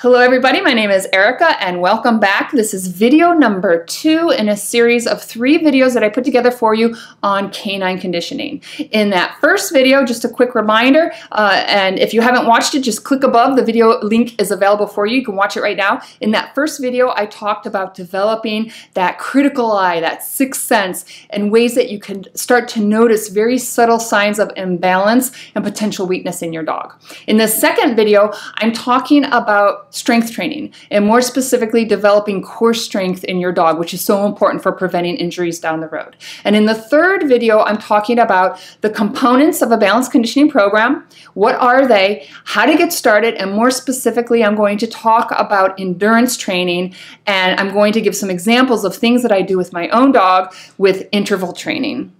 Hello everybody, my name is Erica and welcome back. This is video number two in a series of three videos that I put together for you on canine conditioning. In that first video, just a quick reminder, uh, and if you haven't watched it, just click above. The video link is available for you. You can watch it right now. In that first video, I talked about developing that critical eye, that sixth sense, and ways that you can start to notice very subtle signs of imbalance and potential weakness in your dog. In the second video, I'm talking about strength training, and more specifically, developing core strength in your dog, which is so important for preventing injuries down the road. And in the third video, I'm talking about the components of a balanced conditioning program. What are they? How to get started, and more specifically, I'm going to talk about endurance training, and I'm going to give some examples of things that I do with my own dog with interval training.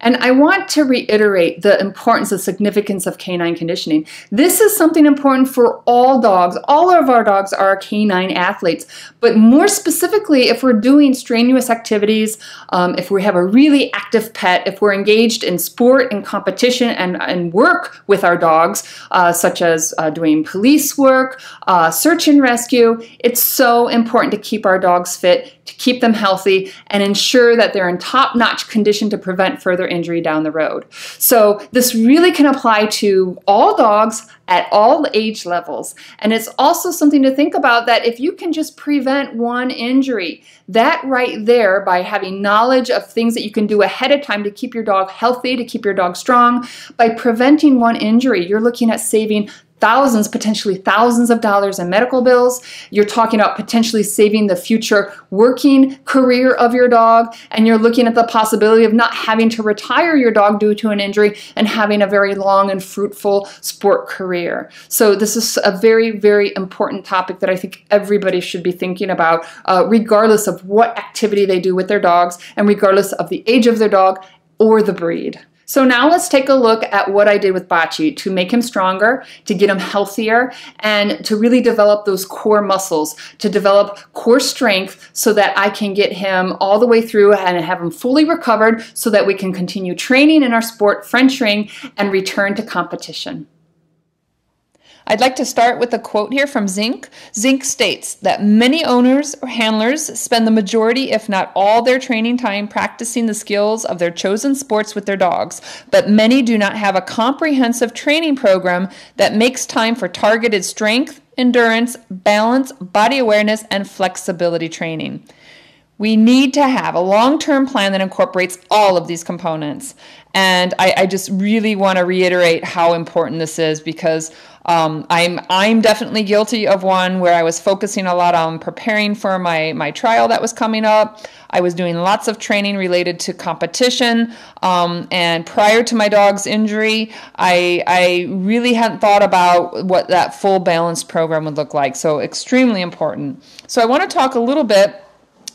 And I want to reiterate the importance, the significance of canine conditioning. This is something important for all dogs. All of our dogs are canine athletes. But more specifically, if we're doing strenuous activities, um, if we have a really active pet, if we're engaged in sport and competition and, and work with our dogs, uh, such as uh, doing police work, uh, search and rescue, it's so important to keep our dogs fit, to keep them healthy, and ensure that they're in top notch condition to prevent further injury down the road. So this really can apply to all dogs at all age levels. And it's also something to think about that if you can just prevent one injury, that right there, by having knowledge of things that you can do ahead of time to keep your dog healthy, to keep your dog strong, by preventing one injury, you're looking at saving thousands, potentially thousands of dollars in medical bills. You're talking about potentially saving the future working career of your dog, and you're looking at the possibility of not having to retire your dog due to an injury and having a very long and fruitful sport career. So, this is a very, very important topic that I think everybody should be thinking about, uh, regardless of what activity they do with their dogs and regardless of the age of their dog or the breed. So now let's take a look at what I did with Bachi to make him stronger, to get him healthier, and to really develop those core muscles, to develop core strength so that I can get him all the way through and have him fully recovered so that we can continue training in our sport, French ring, and return to competition. I'd like to start with a quote here from Zink. Zink states that many owners or handlers spend the majority, if not all, their training time practicing the skills of their chosen sports with their dogs, but many do not have a comprehensive training program that makes time for targeted strength, endurance, balance, body awareness, and flexibility training. We need to have a long term plan that incorporates all of these components. And I, I just really want to reiterate how important this is because um, I'm I'm definitely guilty of one where I was focusing a lot on preparing for my my trial that was coming up. I was doing lots of training related to competition, um, and prior to my dog's injury, I I really hadn't thought about what that full balance program would look like. So extremely important. So I want to talk a little bit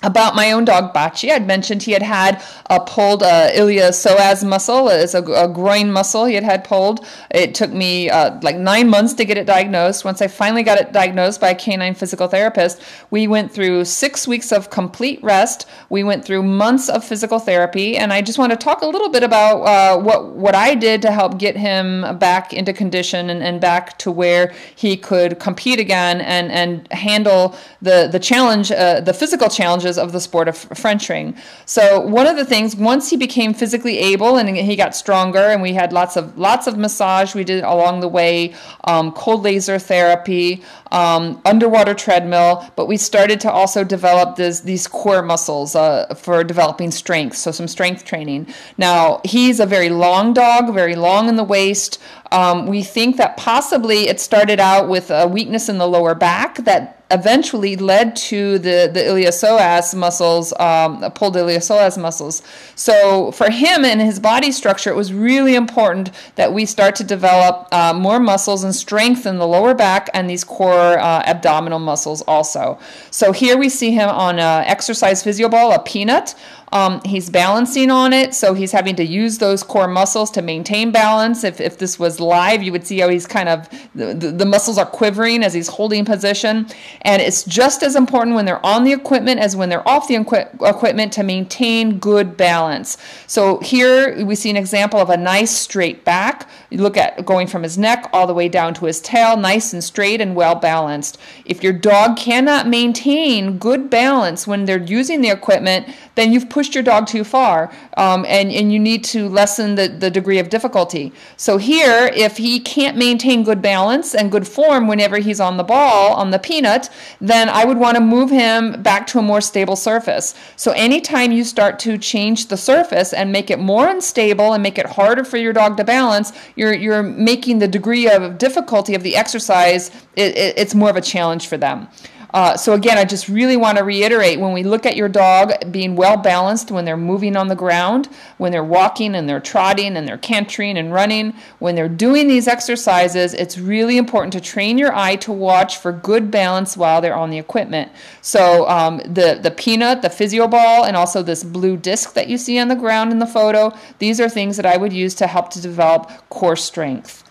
about my own dog Bachi. I'd mentioned he had had a pulled uh, iliopsoas muscle, it's a, a, groin muscle he had had pulled. It took me uh, like nine months to get it diagnosed. Once I finally got it diagnosed by a canine physical therapist, we went through six weeks of complete rest. We went through months of physical therapy, and I just want to talk a little bit about uh, what what I did to help get him back into condition and, and back to where he could compete again and and handle the the challenge, uh, the physical challenges of the sport of French ring. So one of the things, once he became physically able and he got stronger, and we had lots of lots of massage we did along the way, um, cold laser therapy, um, underwater treadmill, but we started to also develop this, these core muscles uh, for developing strength, so some strength training. Now, he's a very long dog, very long in the waist. Um, we think that possibly it started out with a weakness in the lower back that eventually led to the, the iliopsoas muscles, um, pulled iliopsoas muscles. So for him and his body structure, it was really important that we start to develop uh, more muscles and strength in the lower back and these core uh, abdominal muscles also. So here we see him on a exercise physio ball, a peanut. Um, he's balancing on it, so he's having to use those core muscles to maintain balance. If, if this was live, you would see how he's kind of, the, the, muscles are quivering as he's holding position. And it's just as important when they're on the equipment as when they're off the equipment to maintain good balance. So here we see an example of a nice straight back. You look at going from his neck all the way down to his tail, nice and straight and well balanced. If your dog cannot maintain good balance when they're using the equipment, then you've pushed your dog too far um, and, and you need to lessen the, the degree of difficulty. So here, if he can't maintain good balance and good form whenever he's on the ball, on the peanut, then I would want to move him back to a more stable surface. So anytime you start to change the surface and make it more unstable and make it harder for your dog to balance, you're, you're making the degree of difficulty of the exercise, it, it, it's more of a challenge for them. Uh, so again, I just really want to reiterate when we look at your dog being well balanced when they're moving on the ground, when they're walking and they're trotting and they're cantering and running, when they're doing these exercises, it's really important to train your eye to watch for good balance while they're on the equipment. So um, the, the peanut, the physio ball, and also this blue disc that you see on the ground in the photo, these are things that I would use to help to develop core strength.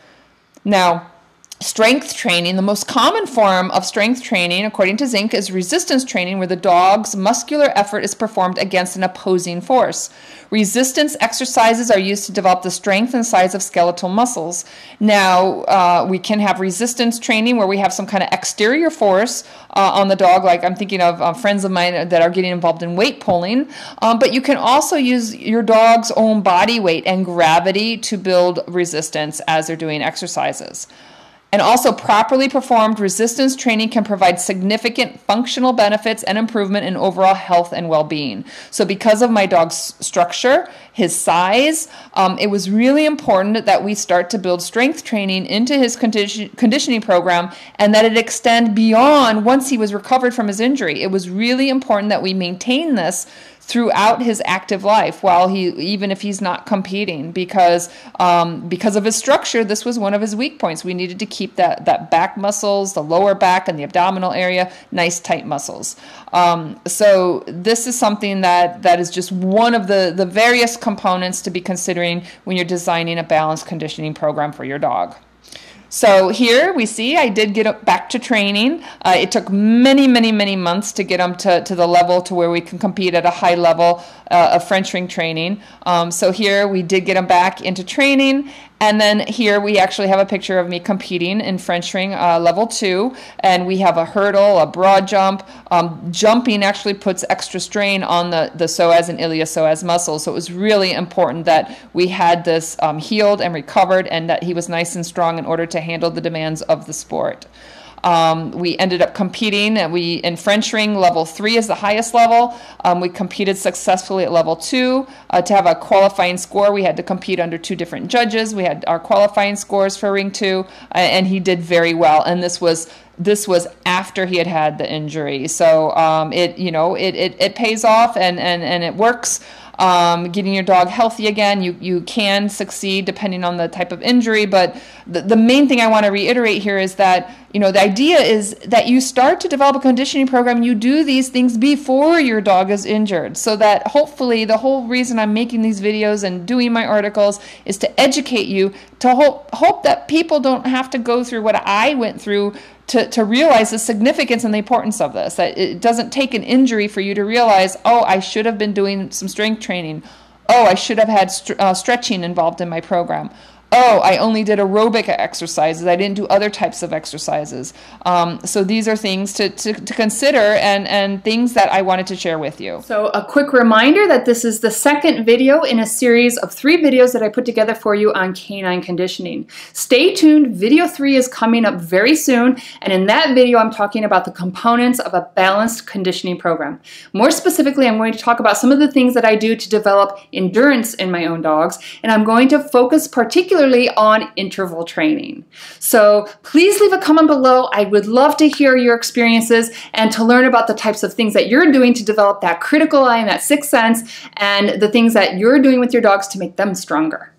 Now, Strength training, the most common form of strength training, according to Zink, is resistance training, where the dog's muscular effort is performed against an opposing force. Resistance exercises are used to develop the strength and size of skeletal muscles. Now, uh, we can have resistance training where we have some kind of exterior force uh, on the dog, like I'm thinking of uh, friends of mine that are getting involved in weight pulling. Um, but you can also use your dog's own body weight and gravity to build resistance as they're doing exercises. And also, properly performed resistance training can provide significant functional benefits and improvement in overall health and well being. So, because of my dog's structure, his size, um, it was really important that we start to build strength training into his condition- conditioning program and that it extend beyond once he was recovered from his injury. It was really important that we maintain this throughout his active life while he even if he's not competing because um, because of his structure this was one of his weak points. We needed to keep that that back muscles the lower back and the abdominal area nice tight muscles. Um, so this is something that that is just one of the the various components to be considering when you're designing a balanced conditioning program for your dog so here we see I did get back to training. Uh, it took many, many, many months to get them to, to the level to where we can compete at a high level uh, of French ring training. Um, so here we did get them back into training. And then here we actually have a picture of me competing in French ring uh, level two. And we have a hurdle, a broad jump. Um, jumping actually puts extra strain on the, the psoas and iliopsoas muscles. So it was really important that we had this um, healed and recovered and that he was nice and strong in order to handle the demands of the sport. Um, we ended up competing. We in French ring level three is the highest level. Um, we competed successfully at level two. Uh, to have a qualifying score, we had to compete under two different judges. We had our qualifying scores for ring two, uh, and he did very well. And this was this was after he had had the injury. So um, it you know it, it, it pays off and and and it works um, getting your dog healthy again. You, you can succeed depending on the type of injury, but the, the main thing I want to reiterate here is that, you know, the idea is that you start to develop a conditioning program, you do these things before your dog is injured, so that hopefully the whole reason I'm making these videos and doing my articles is to educate you, to hope, hope that people don't have to go through what I went through to, to realize the significance and the importance of this. That it doesn't take an injury for you to realize, oh, I should have been doing some strength training. Oh, I should have had st- uh, stretching involved in my program oh, I only did aerobic exercises. I didn't do other types of exercises. Um, so these are things to, to, to, consider and, and things that I wanted to share with you. So a quick reminder that this is the second video in a series of three videos that I put together for you on canine conditioning. Stay tuned. Video three is coming up very soon. And in that video, I'm talking about the components of a balanced conditioning program. More specifically, I'm going to talk about some of the things that I do to develop endurance in my own dogs. And I'm going to focus particularly particularly on interval training. So please leave a comment below. I would love to hear your experiences and to learn about the types of things that you're doing to develop that critical eye and that sixth sense and the things that you're doing with your dogs to make them stronger.